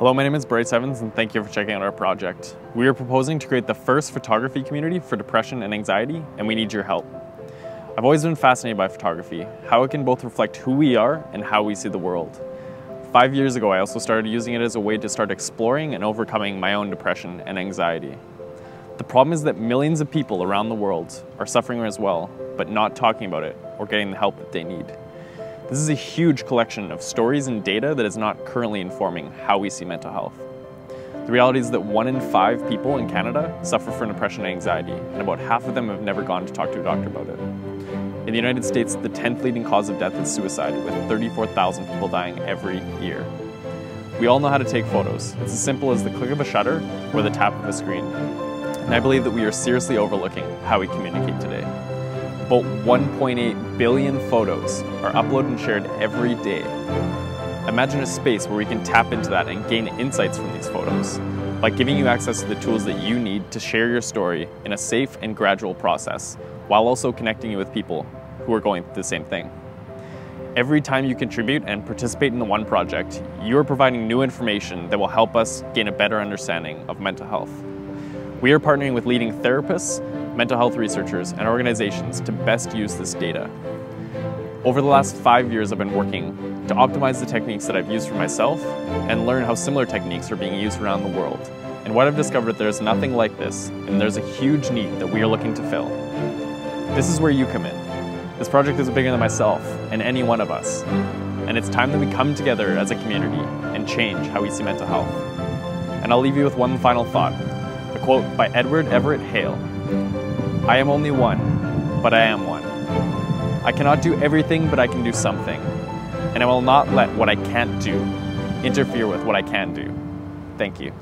Hello, my name is Bryce Evans and thank you for checking out our project. We are proposing to create the first photography community for depression and anxiety and we need your help. I've always been fascinated by photography, how it can both reflect who we are and how we see the world. Five years ago, I also started using it as a way to start exploring and overcoming my own depression and anxiety. The problem is that millions of people around the world are suffering as well, but not talking about it or getting the help that they need. This is a huge collection of stories and data that is not currently informing how we see mental health. The reality is that one in five people in Canada suffer from depression and anxiety, and about half of them have never gone to talk to a doctor about it. In the United States, the 10th leading cause of death is suicide, with 34,000 people dying every year. We all know how to take photos. It's as simple as the click of a shutter or the tap of a screen. And I believe that we are seriously overlooking how we communicate today. About 1.8 billion photos are uploaded and shared every day. Imagine a space where we can tap into that and gain insights from these photos by giving you access to the tools that you need to share your story in a safe and gradual process while also connecting you with people who are going through the same thing. Every time you contribute and participate in the One Project, you are providing new information that will help us gain a better understanding of mental health. We are partnering with leading therapists, mental health researchers, and organizations to best use this data. Over the last five years, I've been working to optimize the techniques that I've used for myself and learn how similar techniques are being used around the world. And what I've discovered, there's nothing like this, and there's a huge need that we are looking to fill. This is where you come in. This project is bigger than myself and any one of us. And it's time that we come together as a community and change how we see mental health. And I'll leave you with one final thought a quote by Edward Everett Hale I am only one, but I am one. I cannot do everything, but I can do something. And I will not let what I can't do interfere with what I can do. Thank you.